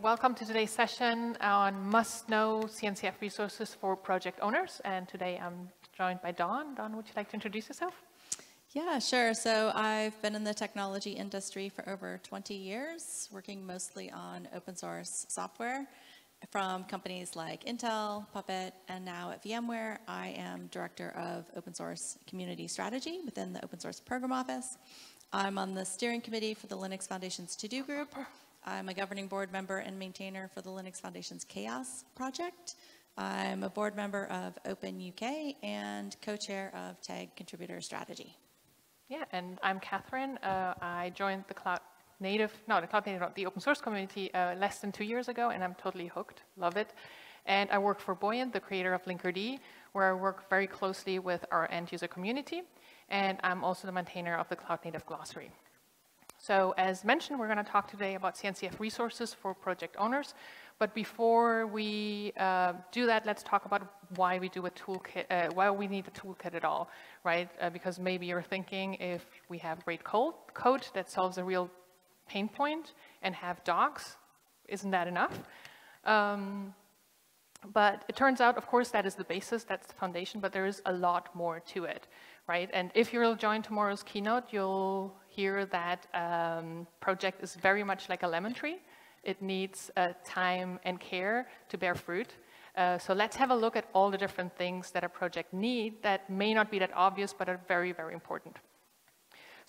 welcome to today's session on must-know CNCF resources for project owners. And today I'm joined by Dawn. Dawn, would you like to introduce yourself? Yeah, sure. So I've been in the technology industry for over 20 years, working mostly on open source software from companies like Intel, Puppet, and now at VMware, I am Director of Open Source Community Strategy within the Open Source Program Office. I'm on the steering committee for the Linux Foundation's TODO group. I'm a governing board member and maintainer for the Linux Foundation's CHAOSS project. I'm a board member of OpenUK and co-chair of TAG Contributor Strategy. Yeah, and I'm Catherine. Uh, I joined the Cloud Native, no, the Cloud Native, not the open source community uh, less than two years ago, and I'm totally hooked, love it. And I work for Buoyant, the creator of Linkerd, where I work very closely with our end user community. And I'm also the maintainer of the Cloud Native Glossary. So as mentioned, we're going to talk today about CNCF resources for project owners. But before we uh, do that, let's talk about why we do a toolkit, uh, why we need a toolkit at all, right? Uh, because maybe you're thinking if we have great code, that solves a real pain point and have docs, isn't that enough? Um, but it turns out, of course, that is the basis, that's the foundation, but there is a lot more to it, right? And if you'll join tomorrow's keynote, you'll hear that um, project is very much like a lemon tree. It needs uh, time and care to bear fruit. Uh, so let's have a look at all the different things that a project need that may not be that obvious, but are very, very important.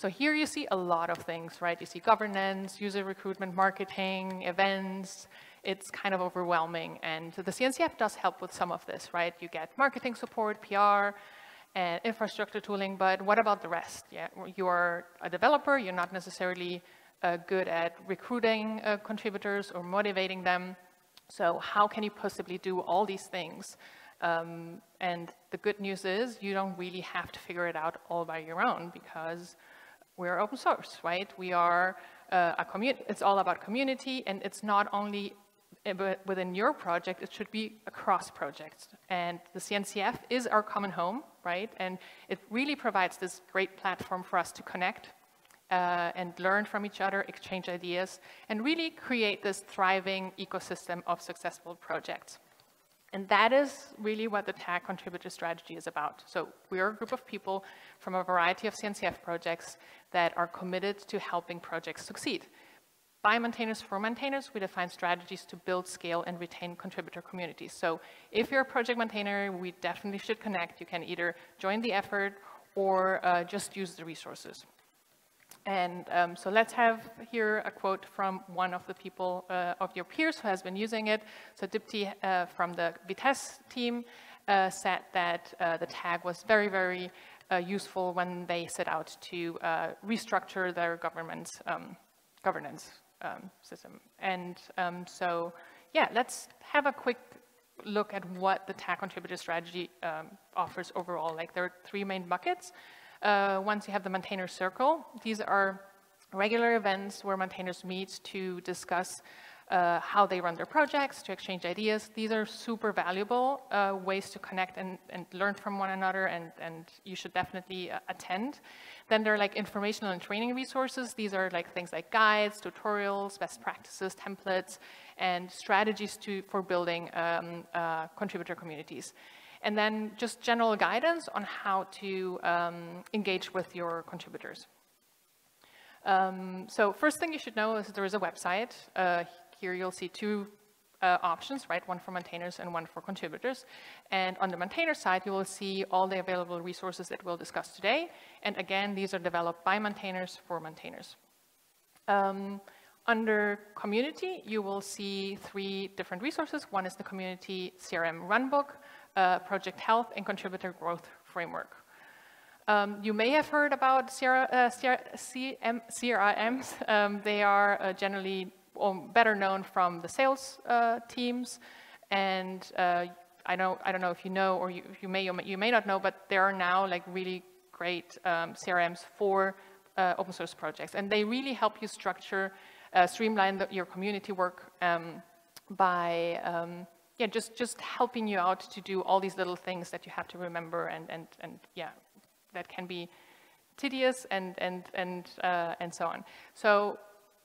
So here you see a lot of things, right? You see governance, user recruitment, marketing, events. It's kind of overwhelming. And the CNCF does help with some of this, right? You get marketing support, PR, and infrastructure tooling, but what about the rest? Yeah, you're a developer, you're not necessarily uh, good at recruiting uh, contributors or motivating them. So how can you possibly do all these things? Um, and the good news is you don't really have to figure it out all by your own because we're open source, right? We are uh, a community, it's all about community and it's not only within your project, it should be across projects. And the CNCF is our common home, right? And it really provides this great platform for us to connect uh, and learn from each other, exchange ideas, and really create this thriving ecosystem of successful projects. And that is really what the TAG contributor strategy is about. So we're a group of people from a variety of CNCF projects that are committed to helping projects succeed. By maintainers for maintainers, we define strategies to build, scale, and retain contributor communities. So if you're a project maintainer, we definitely should connect. You can either join the effort or uh, just use the resources. And um, so let's have here a quote from one of the people uh, of your peers who has been using it. So Dipti uh, from the Vitess team uh, said that uh, the tag was very, very uh, useful when they set out to restructure their government's um, governance um, system. And um, so, yeah, let's have a quick look at what the tag contributor strategy um, offers overall. Like there are three main buckets. Uh, once you have the maintainer circle, these are regular events where maintainers meet to discuss uh, how they run their projects, to exchange ideas. These are super valuable uh, ways to connect and, and learn from one another, and, and you should definitely uh, attend. Then there are like informational and training resources. These are like things like guides, tutorials, best practices, templates, and strategies to, for building um, uh, contributor communities. And then just general guidance on how to um, engage with your contributors. Um, so first thing you should know is there is a website. Uh, here you'll see two uh, options, right? One for maintainers and one for contributors. And on the maintainer side, you will see all the available resources that we'll discuss today. And again, these are developed by maintainers for maintainers. Um, under community, you will see three different resources. One is the community CRM runbook, uh, project health, and contributor growth framework. Um, you may have heard about CR, uh, CRM, CRMs. Um, they are uh, generally better known from the sales uh, teams, and uh, I don't I don't know if you know or you, you may you may not know, but there are now like really great um, CRMs for uh, open source projects, and they really help you structure, uh, streamline the, your community work um, by um, yeah just just helping you out to do all these little things that you have to remember and and and yeah that can be tedious and and and uh, and so on. So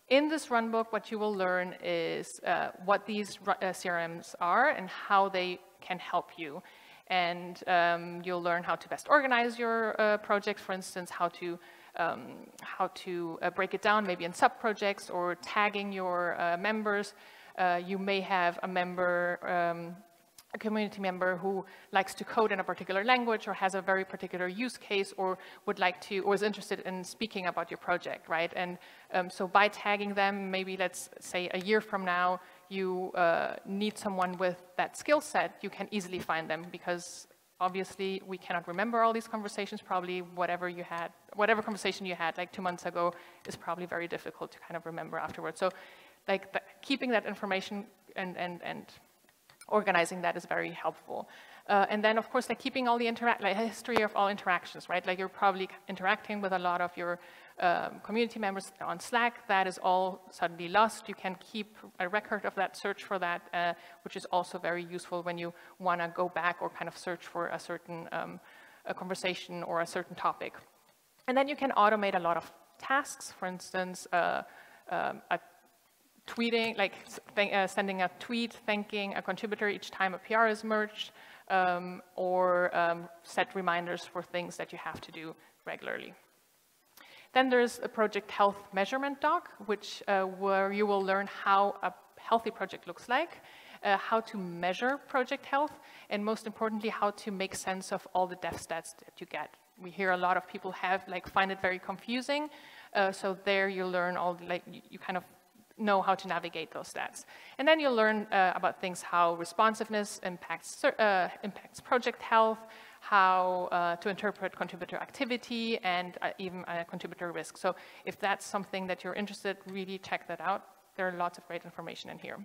in this runbook, what you will learn is uh, what these uh, CRMs are and how they can help you. And um, you'll learn how to best organize your uh, project, for instance, how to um, how to uh, break it down maybe in sub-projects or tagging your uh, members. Uh, you may have a member um, a community member who likes to code in a particular language or has a very particular use case or would like to, or is interested in speaking about your project, right? And um, so by tagging them, maybe let's say a year from now, you uh, need someone with that skill set, you can easily find them because obviously we cannot remember all these conversations. Probably whatever you had, whatever conversation you had like two months ago is probably very difficult to kind of remember afterwards. So like keeping that information and, and, and organizing that is very helpful. Uh, and then, of course, like keeping all the interact, like history of all interactions, right? Like you're probably interacting with a lot of your um, community members on Slack. That is all suddenly lost. You can keep a record of that, search for that, uh, which is also very useful when you want to go back or kind of search for a certain um, a conversation or a certain topic. And then you can automate a lot of tasks. For instance, uh, um, a tweeting, like uh, sending a tweet thanking a contributor each time a PR is merged, um, or um, set reminders for things that you have to do regularly. Then there's a project health measurement doc, which uh, where you will learn how a healthy project looks like, uh, how to measure project health, and most importantly, how to make sense of all the dev stats that you get. We hear a lot of people have like find it very confusing. Uh, so there you learn all the, like you, you kind of know how to navigate those stats. And then you'll learn uh, about things how responsiveness impacts, uh, impacts project health, how uh, to interpret contributor activity, and uh, even contributor risk. So if that's something that you're interested, really check that out. There are lots of great information in here.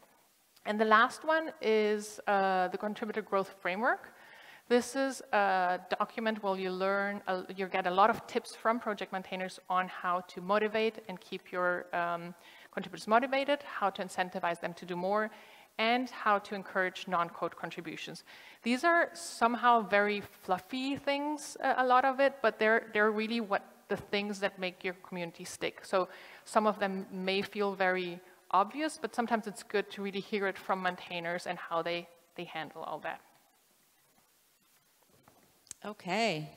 And the last one is uh, the contributor growth framework. This is a document where you learn, uh, you get a lot of tips from project maintainers on how to motivate and keep your um, contributors motivated, how to incentivize them to do more, and how to encourage non-code contributions. These are somehow very fluffy things, uh, a lot of it, but they're, they're really what the things that make your community stick. So some of them may feel very obvious, but sometimes it's good to really hear it from maintainers and how they, they handle all that. Okay,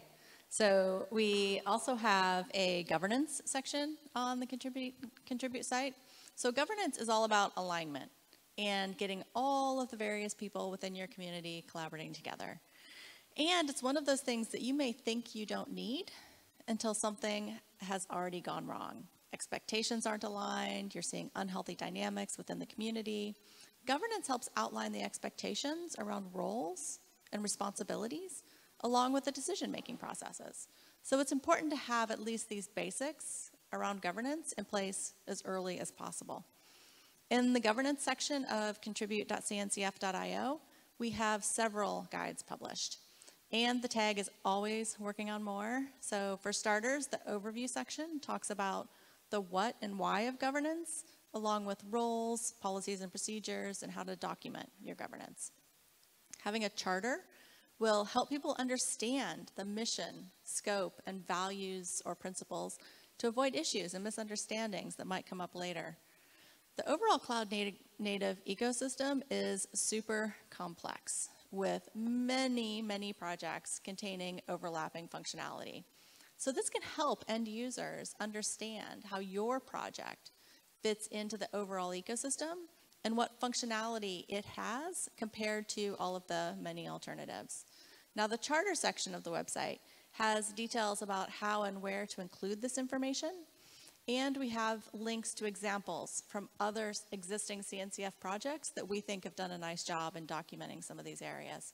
so we also have a governance section on the contribute, contribute site. So governance is all about alignment and getting all of the various people within your community collaborating together. And it's one of those things that you may think you don't need until something has already gone wrong. Expectations aren't aligned, you're seeing unhealthy dynamics within the community. Governance helps outline the expectations around roles and responsibilities along with the decision-making processes. So it's important to have at least these basics around governance in place as early as possible. In the governance section of contribute.cncf.io, we have several guides published. And the tag is always working on more. So for starters, the overview section talks about the what and why of governance, along with roles, policies and procedures, and how to document your governance. Having a charter will help people understand the mission, scope, and values or principles to avoid issues and misunderstandings that might come up later. The overall cloud native, native ecosystem is super complex with many, many projects containing overlapping functionality. So this can help end users understand how your project fits into the overall ecosystem and what functionality it has compared to all of the many alternatives. Now the charter section of the website has details about how and where to include this information, and we have links to examples from other existing CNCF projects that we think have done a nice job in documenting some of these areas.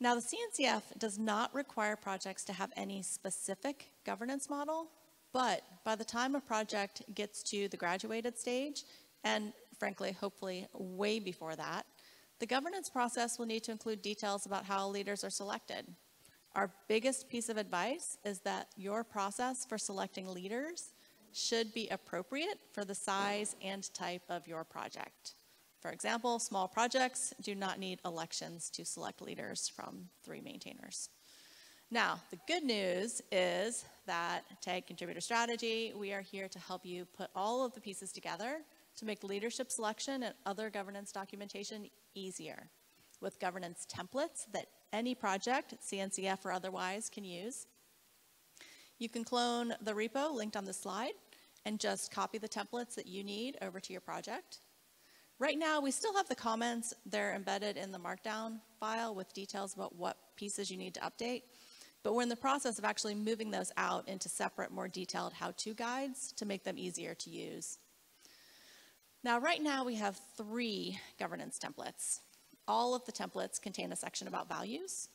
Now the CNCF does not require projects to have any specific governance model, but by the time a project gets to the graduated stage, and frankly, hopefully way before that, the governance process will need to include details about how leaders are selected. Our biggest piece of advice is that your process for selecting leaders should be appropriate for the size and type of your project. For example, small projects do not need elections to select leaders from three maintainers. Now, the good news is that TAG Contributor Strategy, we are here to help you put all of the pieces together to make leadership selection and other governance documentation easier with governance templates that any project, CNCF or otherwise, can use. You can clone the repo linked on the slide and just copy the templates that you need over to your project. Right now, we still have the comments. They're embedded in the Markdown file with details about what pieces you need to update. But we're in the process of actually moving those out into separate, more detailed how-to guides to make them easier to use. Now, right now, we have three governance templates. All of the templates contain a section about values,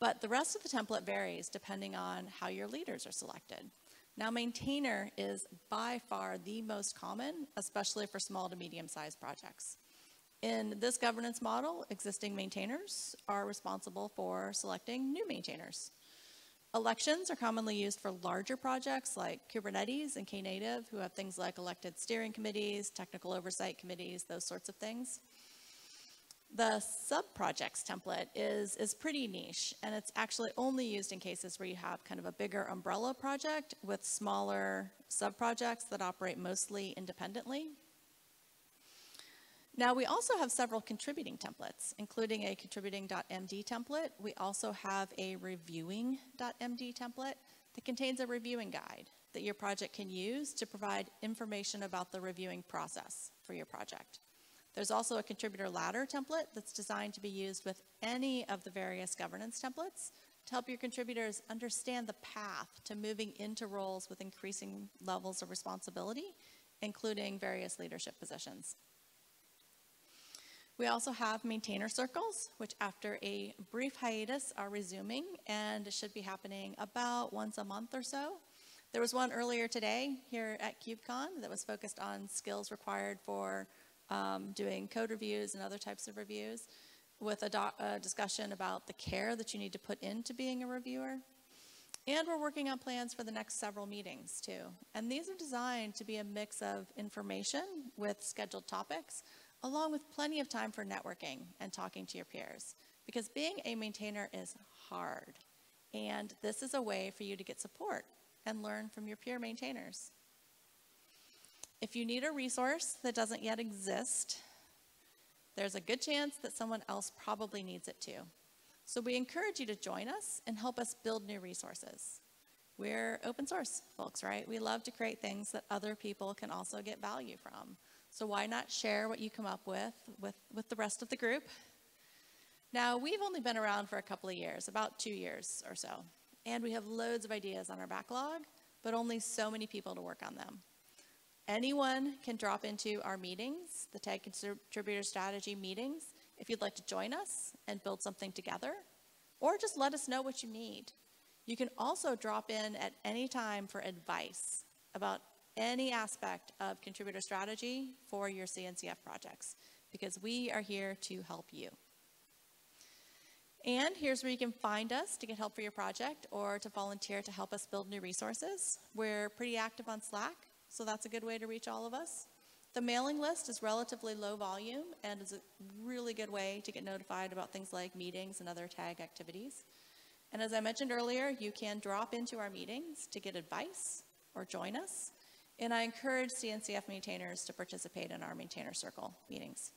but the rest of the template varies depending on how your leaders are selected. Now, maintainer is by far the most common, especially for small to medium-sized projects. In this governance model, existing maintainers are responsible for selecting new maintainers. Elections are commonly used for larger projects like Kubernetes and Knative, who have things like elected steering committees, technical oversight committees, those sorts of things. The sub-projects template is, is pretty niche, and it's actually only used in cases where you have kind of a bigger umbrella project with smaller sub-projects that operate mostly independently. Now we also have several contributing templates, including a contributing.md template. We also have a reviewing.md template that contains a reviewing guide that your project can use to provide information about the reviewing process for your project. There's also a contributor ladder template that's designed to be used with any of the various governance templates to help your contributors understand the path to moving into roles with increasing levels of responsibility, including various leadership positions. We also have maintainer circles, which after a brief hiatus are resuming and should be happening about once a month or so. There was one earlier today here at KubeCon that was focused on skills required for um, doing code reviews and other types of reviews with a, a discussion about the care that you need to put into being a reviewer. And we're working on plans for the next several meetings too. And these are designed to be a mix of information with scheduled topics, along with plenty of time for networking and talking to your peers. Because being a maintainer is hard. And this is a way for you to get support and learn from your peer maintainers. If you need a resource that doesn't yet exist, there's a good chance that someone else probably needs it too. So we encourage you to join us and help us build new resources. We're open source folks, right? We love to create things that other people can also get value from. So why not share what you come up with, with with the rest of the group? Now, we've only been around for a couple of years, about two years or so. And we have loads of ideas on our backlog, but only so many people to work on them. Anyone can drop into our meetings, the TAG Contributor Strategy meetings, if you'd like to join us and build something together, or just let us know what you need. You can also drop in at any time for advice about any aspect of contributor strategy for your CNCF projects because we are here to help you. And here's where you can find us to get help for your project or to volunteer to help us build new resources. We're pretty active on Slack, so that's a good way to reach all of us. The mailing list is relatively low volume and is a really good way to get notified about things like meetings and other tag activities. And as I mentioned earlier, you can drop into our meetings to get advice or join us. And I encourage CNCF maintainers to participate in our maintainer circle meetings.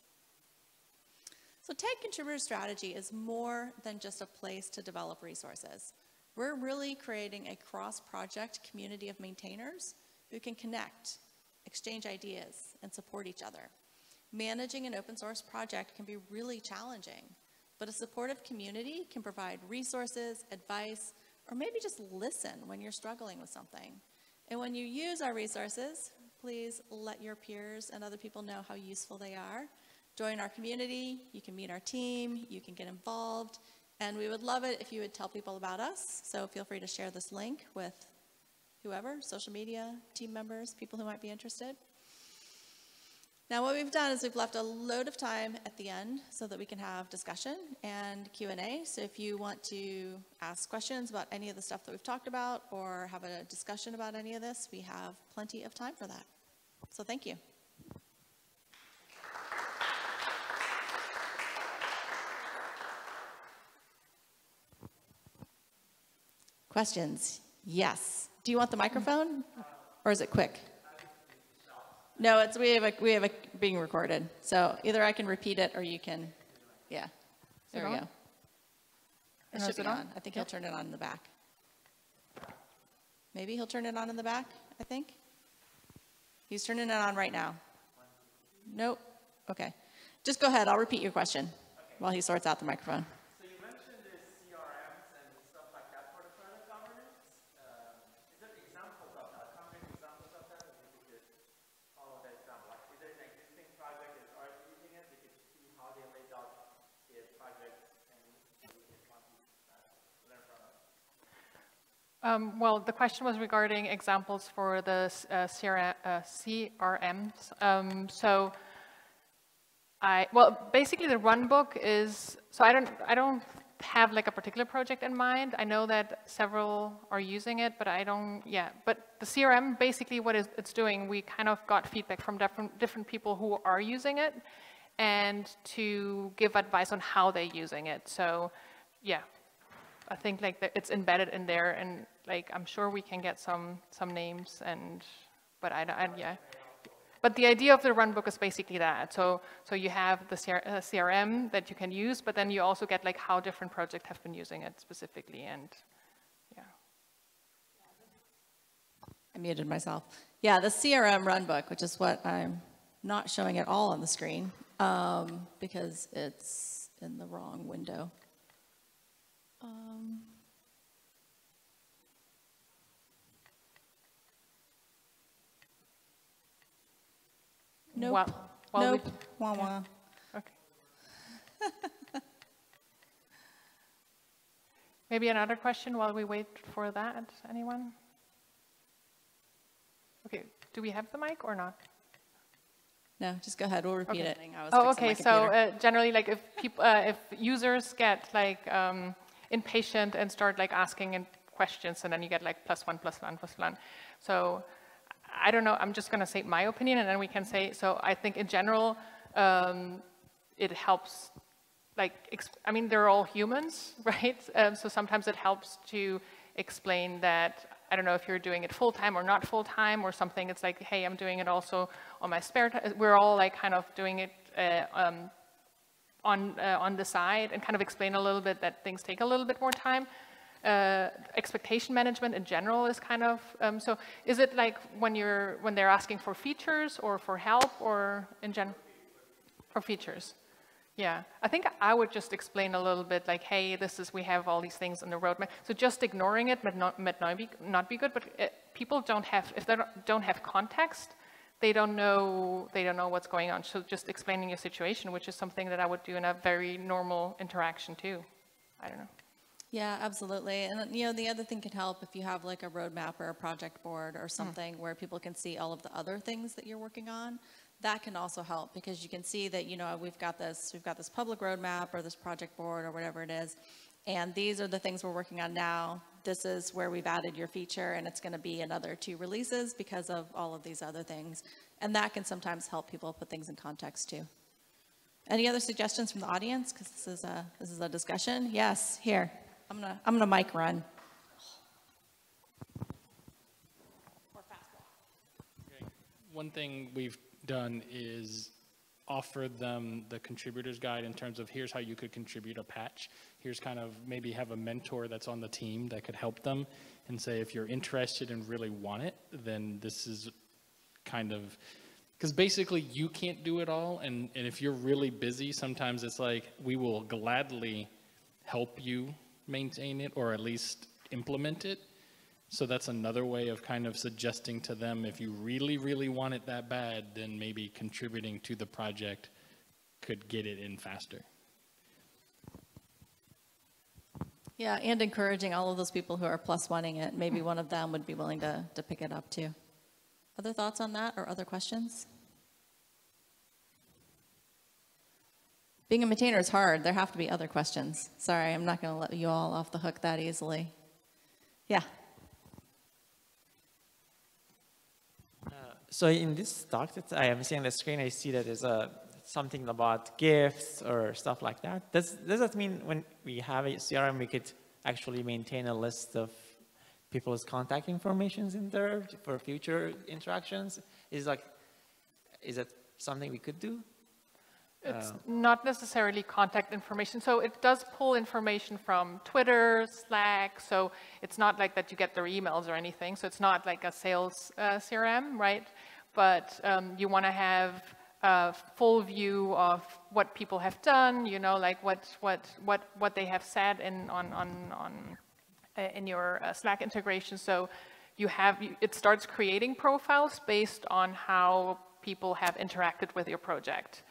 So TAG Contributor Strategy is more than just a place to develop resources. We're really creating a cross-project community of maintainers who can connect, exchange ideas, and support each other. Managing an open source project can be really challenging, but a supportive community can provide resources, advice, or maybe just listen when you're struggling with something. And when you use our resources, please let your peers and other people know how useful they are. Join our community, you can meet our team, you can get involved, and we would love it if you would tell people about us. So feel free to share this link with whoever, social media, team members, people who might be interested. Now what we've done is we've left a load of time at the end so that we can have discussion and Q&A. So if you want to ask questions about any of the stuff that we've talked about or have a discussion about any of this, we have plenty of time for that. So thank you. Questions? Yes. Do you want the microphone? Or is it quick? No, it's, we have a, we have a being recorded. So either I can repeat it or you can, yeah. There we on? go. It should is it on? on. I think he'll turn it on in the back. Maybe he'll turn it on in the back, I think. He's turning it on right now. Nope. Okay. Just go ahead. I'll repeat your question while he sorts out the microphone. So you mentioned the CRMs and stuff like that for the product governance. Um, is there examples of that, concrete examples of that? If you could follow that example, like is there an existing project that's already using it? We could see how they laid out the project and we could want to uh, learn from it. Um, Well, the question was regarding examples for the uh, CRM, uh, CRMs. Um, So I, well, basically the run book is, so I don't, I don't have like a particular project in mind. I know that several are using it, but I don't, yeah. But the CRM, basically what it's doing, we kind of got feedback from different, different people who are using it and to give advice on how they're using it. So, yeah, I think like that it's embedded in there, and like I'm sure we can get some some names and, but I, I yeah. But the idea of the run book is basically that. So so you have the CR, uh, CRM that you can use, but then you also get like how different projects have been using it specifically, and yeah. I muted myself. Yeah, the CRM runbook, which is what I'm not showing at all on the screen um, because it's in the wrong window. Um, Nope. While- while nope. Wah, wah. Okay. Maybe another question while we wait for that. Anyone? Okay. Do we have the mic or not? No, just go ahead. We'll repeat Okay. it. I was Oh, okay. So uh, generally, like if people, uh, if users get like um, impatient and start like asking in questions, and then you get like plus one, plus one, plus one. So I don't know. I'm just gonna say my opinion, and then we can say. So I think in general, um, it helps. Like, I mean, they're all humans, right? Um, so sometimes it helps to explain that I don't know if you're doing it full time or not full time or something. It's like, hey, I'm doing it also on my spare time. We're all like kind of doing it uh, um, on uh, on the side and kind of explain a little bit that things take a little bit more time. Uh, expectation management in general is kind of um, so. Is it like when you're when they're asking for features or for help or in general for features? Yeah, I think I would just explain a little bit like, hey, this is, we have all these things on the roadmap. So just ignoring it might not, might not, be, not be good, but it, people don't have, if they don't have context, they don't know, they don't know what's going on. So just explaining your situation, which is something that I would do in a very normal interaction too. I don't know. Yeah, absolutely. And you know, the other thing can help if you have like a roadmap or a project board or hmm. something where people can see all of the other things that you're working on. That can also help because you can see that, you know, we've got this, we've got this public roadmap or this project board or whatever it is. And these are the things we're working on now. This is where we've added your feature and it's going to be another two releases because of all of these other things. And that can sometimes help people put things in context too. Any other suggestions from the audience? Because this is a this is a discussion. Yes, here. I'm gonna I'm gonna mic run. One thing we've done is offer them the contributor's guide in terms of here's how you could contribute a patch. Here's kind of maybe have a mentor that's on the team that could help them and say if you're interested and really want it, then this is kind of because basically you can't do it all and, and if you're really busy sometimes it's like we will gladly help you maintain it or at least implement it so that's another way of kind of suggesting to them if you really, really want it that bad, then maybe contributing to the project could get it in faster. Yeah, and encouraging all of those people who are plus wanting it. Maybe one of them would be willing to, to pick it up too. Other thoughts on that or other questions? Being a maintainer is hard. There have to be other questions. Sorry, I'm not going to let you all off the hook that easily. Yeah. So in this talk that I am seeing on the screen, I see that there's a something about gifts or stuff like that. Does does that mean when we have a CRM, we could actually maintain a list of people's contact informations in there for future interactions? Is like, is that something we could do? It's not necessarily contact information. So it does pull information from Twitter, Slack. So it's not like that you get their emails or anything. So it's not like a sales uh, CRM, right? But um, you want to have a full view of what people have done. You know, like what what what what they have said in on on on uh, in your uh, Slack integration. So you have you, it starts creating profiles based on how people have interacted with your project.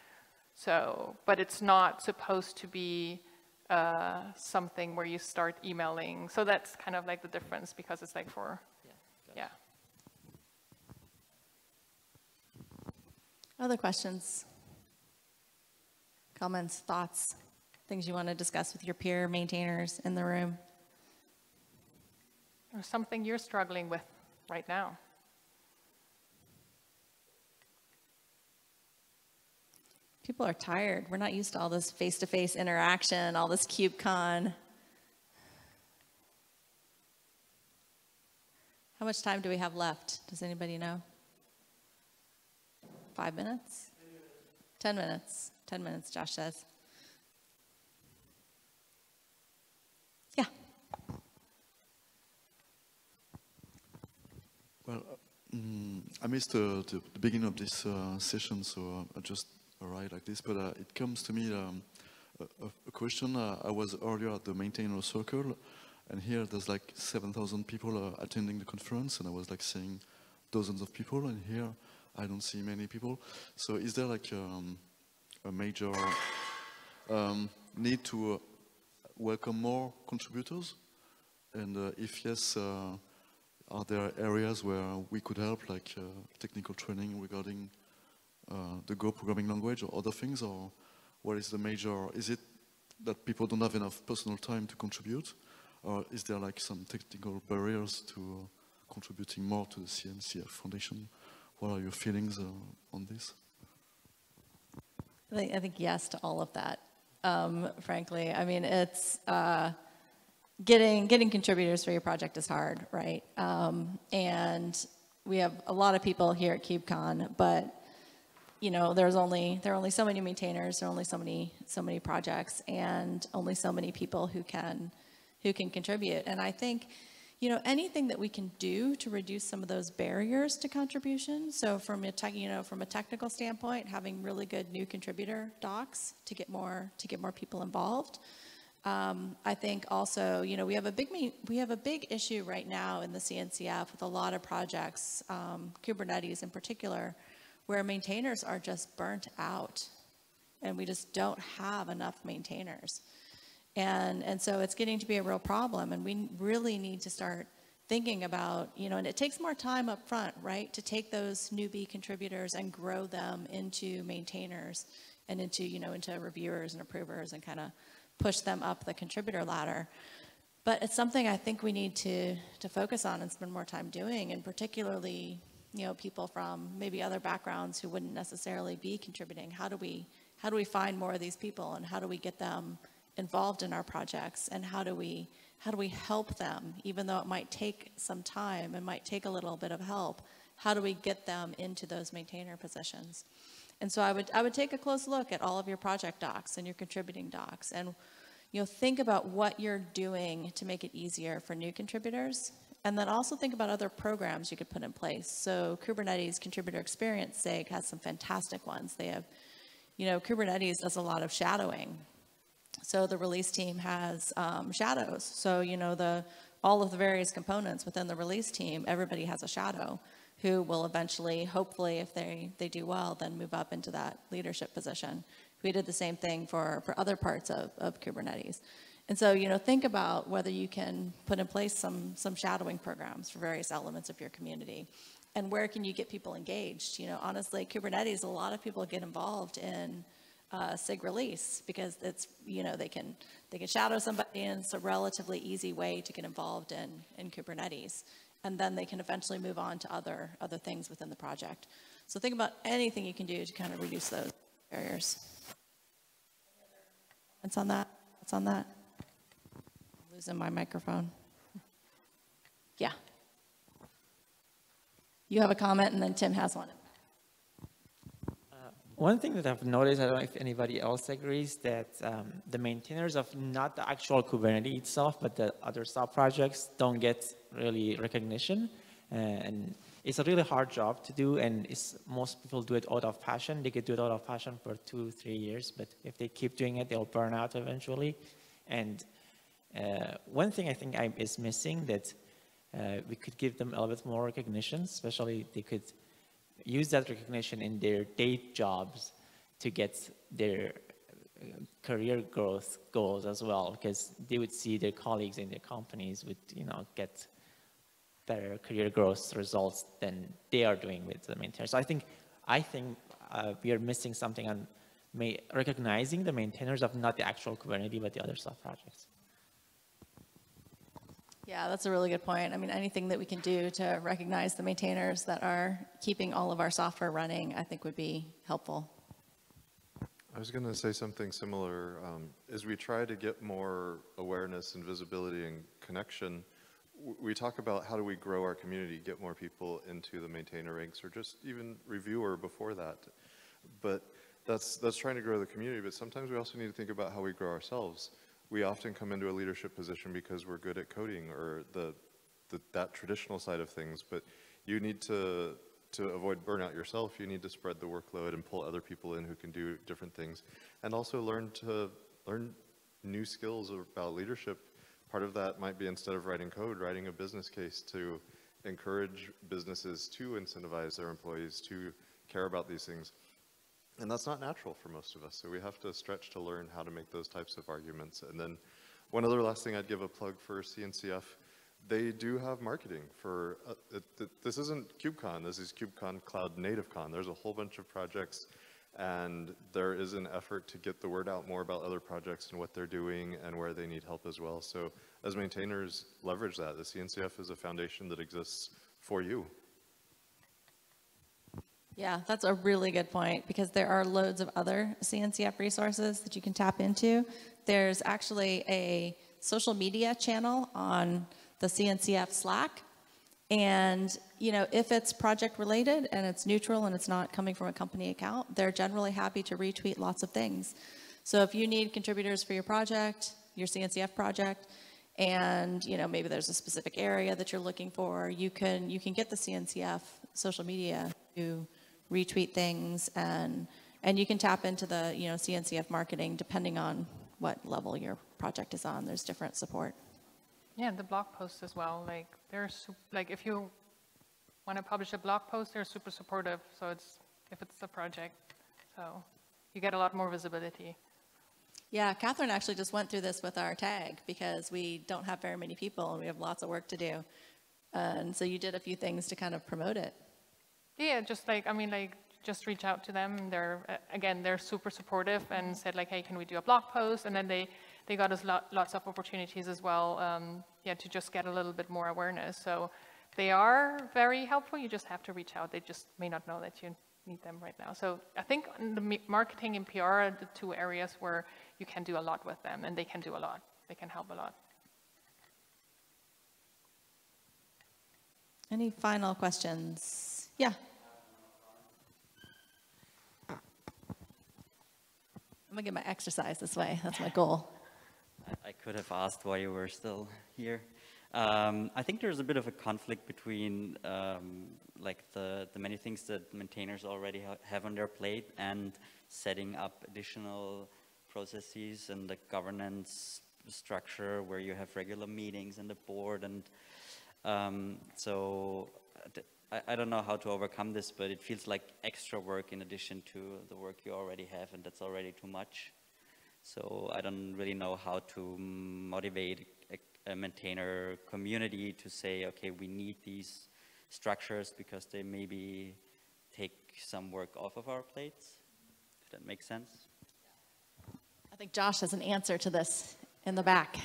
So, but it's not supposed to be uh, something where you start emailing. So that's kind of like the difference because it's like for, yeah. Other questions? Comments, thoughts, things you want to discuss with your peer maintainers in the room? Or something you're struggling with right now. People are tired. We're not used to all this face-to-face interaction, all this KubeCon. How much time do we have left? Does anybody know? Five minutes? Ten minutes. Ten minutes, Josh says. Yeah. Well, mm, I missed uh, the, the beginning of this uh, session, so uh, I just arrived like this. But uh, it comes to me um, a, a question. Uh, I was earlier at the maintainer circle, and here there's like 7,000 people uh, attending the conference, and I was like seeing dozens of people, and here I don't see many people. So is there like um, a major um, need to welcome more contributors? And uh, if yes, uh, are there areas where we could help, like uh, technical training regarding the Go programming language or other things, or what is the major? Is it that people don't have enough personal time to contribute, or is there like some technical barriers to uh, contributing more to the CNCF Foundation? What are your feelings uh, on this? I think, I think yes to all of that, um, frankly. I mean, it's uh, getting, getting contributors for your project is hard, right? Um, and we have a lot of people here at KubeCon, but you know, there's only, there are only so many maintainers, there are only so many, so many projects, and only so many people who can, who can contribute. And I think, you know, anything that we can do to reduce some of those barriers to contribution. So from a tech, you know, from a technical standpoint, having really good new contributor docs to get more, to get more people involved. Um, I think also, you know, we have a big we have a big issue right now in the CNCF with a lot of projects, um, Kubernetes in particular, where maintainers are just burnt out and we just don't have enough maintainers. And, and so it's getting to be a real problem and we really need to start thinking about, you know, and it takes more time up front, right, to take those newbie contributors and grow them into maintainers and into, you know, into reviewers and approvers and kind of push them up the contributor ladder. But it's something I think we need to, to focus on and spend more time doing, and particularly you know, people from maybe other backgrounds who wouldn't necessarily be contributing. How do we, how do we find more of these people and how do we get them involved in our projects and how do we, how do we help them, even though it might take some time and might take a little bit of help, how do we get them into those maintainer positions? And so I would, I would take a close look at all of your project docs and your contributing docs and you know, think about what you're doing to make it easier for new contributors and then also think about other programs you could put in place. So Kubernetes Contributor Experience SIG has some fantastic ones. They have, you know, Kubernetes does a lot of shadowing. So the release team has um, shadows. So, you know, the all of the various components within the release team, everybody has a shadow who will eventually, hopefully, if they, they do well, then move up into that leadership position. We did the same thing for, for other parts of, of Kubernetes. And so, you know, think about whether you can put in place some, some shadowing programs for various elements of your community. And where can you get people engaged? You know, honestly, Kubernetes, a lot of people get involved in uh, SIG release because it's, you know, they can, they can shadow somebody and it's a relatively easy way to get involved in, in Kubernetes. And then they can eventually move on to other, other things within the project. So think about anything you can do to kind of reduce those barriers. Comments on that? What's on that? Losing my microphone. Yeah. You have a comment, and then Tim has one. One thing that I've noticed, I don't know if anybody else agrees, that um, the maintainers of not the actual Kubernetes itself, but the other sub projects don't get really recognition. Uh, and it's a really hard job to do, and it's, most people do it out of passion. They could do it out of passion for two, three years, but if they keep doing it, they'll burn out eventually. And uh, one thing I think I, is missing that uh, we could give them a little bit more recognition, especially they could use that recognition in their day jobs to get their uh, career growth goals as well, because they would see their colleagues in their companies would, you know, get better career growth results than they are doing with the maintainers. So I think, I think uh, we are missing something on recognizing the maintainers of not the actual Kubernetes, but the other sub projects. Yeah, that's a really good point. I mean, anything that we can do to recognize the maintainers that are keeping all of our software running, I think would be helpful. I was going to say something similar. Um, as we try to get more awareness and visibility and connection, we talk about how do we grow our community, get more people into the maintainer ranks, or just even reviewer before that. But that's that's trying to grow the community. But sometimes we also need to think about how we grow ourselves we often come into a leadership position because we're good at coding or the, the, that traditional side of things, but you need to, to avoid burnout yourself, you need to spread the workload and pull other people in who can do different things. And also learn to learn new skills about leadership. Part of that might be instead of writing code, writing a business case to encourage businesses to incentivize their employees to care about these things. And that's not natural for most of us, so we have to stretch to learn how to make those types of arguments. And then one other last thing I'd give a plug for CNCF, they do have marketing for, uh, it, it, this isn't KubeCon, this is KubeCon Cloud Native Con. There's a whole bunch of projects and there is an effort to get the word out more about other projects and what they're doing and where they need help as well. So as maintainers, leverage that. The CNCF is a foundation that exists for you. Yeah, that's a really good point because there are loads of other CNCF resources that you can tap into. There's actually a social media channel on the CNCF Slack. And, you know, if it's project related and it's neutral and it's not coming from a company account, they're generally happy to retweet lots of things. So if you need contributors for your project, your CNCF project, and, you know, maybe there's a specific area that you're looking for, you can, you can get the CNCF social media to retweet things, and and you can tap into the you know CNCF marketing depending on what level your project is on. There's different support. Yeah, the blog posts as well. Like they're like if you want to publish a blog post, they're super supportive. So it's if it's a project, so you get a lot more visibility. Yeah, Catherine actually just went through this with our tag because we don't have very many people and we have lots of work to do. And so you did a few things to kind of promote it. Yeah, just like, I mean, like, just reach out to them. They're, again, they're super supportive and said like, hey, can we do a blog post? And then they, they got us lot, lots of opportunities as well, um, yeah, to just get a little bit more awareness. So they are very helpful. You just have to reach out. They just may not know that you need them right now. So I think the marketing and PR are the two areas where you can do a lot with them, and they can do a lot. They can help a lot. Any final questions? Yeah. I'm gonna get my exercise this way. That's my goal. I could have asked why you were still here. Um, I think there's a bit of a conflict between um, like the, the many things that maintainers already ha have on their plate and setting up additional processes and the governance structure where you have regular meetings and the board and um, so uh, I, I don't know how to overcome this, but it feels like extra work in addition to the work you already have, and that's already too much. So I don't really know how to motivate a, a maintainer community to say, okay, we need these structures because they maybe take some work off of our plates, if that makes sense. I think Josh has an answer to this in the back.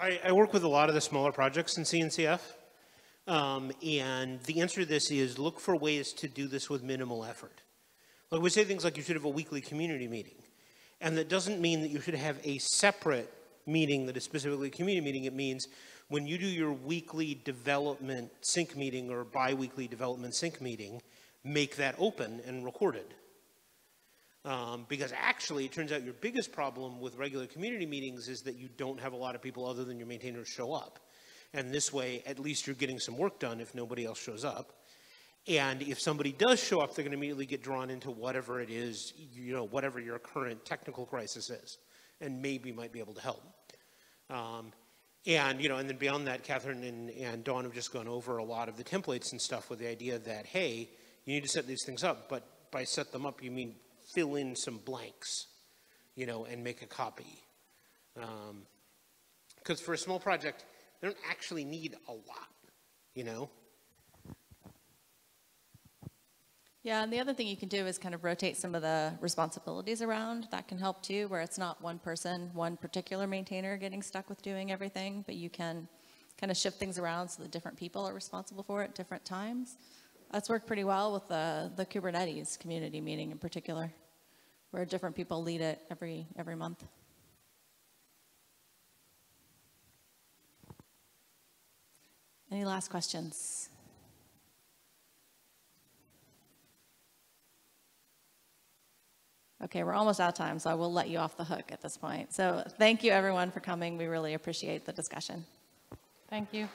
I, I, work with a lot of the smaller projects in CNCF. Um, and the answer to this is look for ways to do this with minimal effort. Like we say things like you should have a weekly community meeting. And that doesn't mean that you should have a separate meeting that is specifically a community meeting. It means When you do your weekly development sync meeting or bi-weekly development sync meeting, make that open and recorded. Um, because actually, it turns out your biggest problem with regular community meetings is that you don't have a lot of people other than your maintainers show up. And this way, at least you're getting some work done if nobody else shows up. And if somebody does show up, they're going to immediately get drawn into whatever it is, you know, whatever your current technical crisis is, and maybe might be able to help. Um, and, you know, and then beyond that, Catherine and, and Dawn have just gone over a lot of the templates and stuff with the idea that, hey, you need to set these things up, but by set them up, you mean fill in some blanks, you know, and make a copy. Because for a small project, they don't actually need a lot, you know? Yeah, and the other thing you can do is kind of rotate some of the responsibilities around. That can help too, where it's not one person, one particular maintainer getting stuck with doing everything, but you can kind of shift things around so that different people are responsible for it at different times. That's worked pretty well with the, the Kubernetes community meeting in particular, where different people lead it every, every month. Any last questions? Okay, we're almost out of time, so I will let you off the hook at this point. So thank you, everyone, for coming. We really appreciate the discussion. Thank you.